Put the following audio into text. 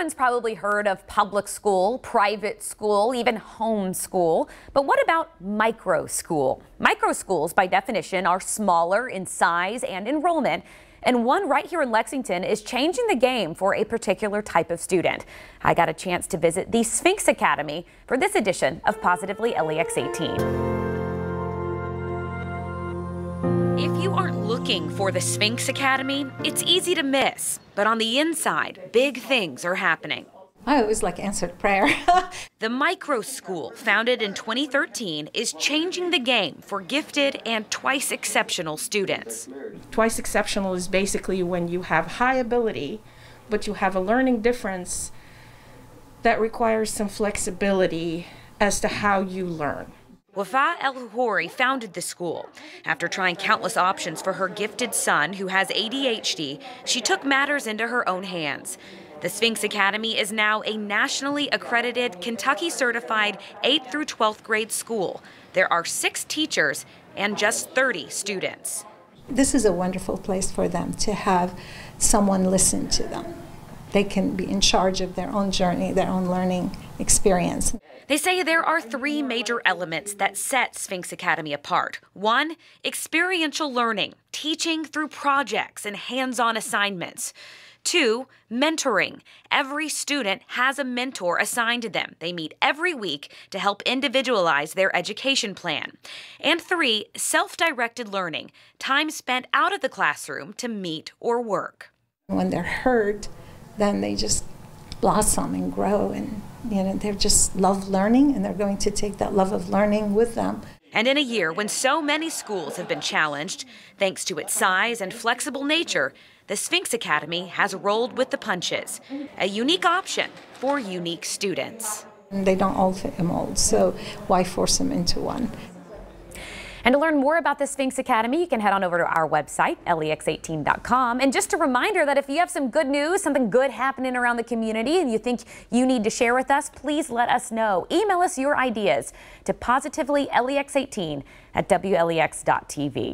Everyone's probably heard of public school, private school, even home school. But what about micro school? Micro schools, by definition, are smaller in size and enrollment. And one right here in Lexington is changing the game for a particular type of student. I got a chance to visit the Sphinx Academy for this edition of Positively LEX 18. If you aren't looking for the Sphinx Academy, it's easy to miss. But on the inside, big things are happening. I always like answered prayer. the Micro School, founded in 2013, is changing the game for gifted and twice exceptional students. Twice exceptional is basically when you have high ability, but you have a learning difference that requires some flexibility as to how you learn. Wafa El Hori founded the school. After trying countless options for her gifted son who has ADHD, she took matters into her own hands. The Sphinx Academy is now a nationally accredited, Kentucky certified 8th through 12th grade school. There are six teachers and just 30 students. This is a wonderful place for them to have someone listen to them. They can be in charge of their own journey, their own learning experience. They say there are three major elements that set Sphinx Academy apart. One, experiential learning, teaching through projects and hands on assignments. Two, mentoring. Every student has a mentor assigned to them. They meet every week to help individualize their education plan. And three, self directed learning, time spent out of the classroom to meet or work. When they're heard, then they just blossom and grow and you know they're just love learning and they're going to take that love of learning with them. And in a year when so many schools have been challenged thanks to its size and flexible nature the sphinx academy has rolled with the punches a unique option for unique students. They don't all fit a mold so why force them into one and to learn more about the Sphinx Academy, you can head on over to our website, lex18.com. And just a reminder that if you have some good news, something good happening around the community, and you think you need to share with us, please let us know. Email us your ideas to positivelylex18 at wlex.tv.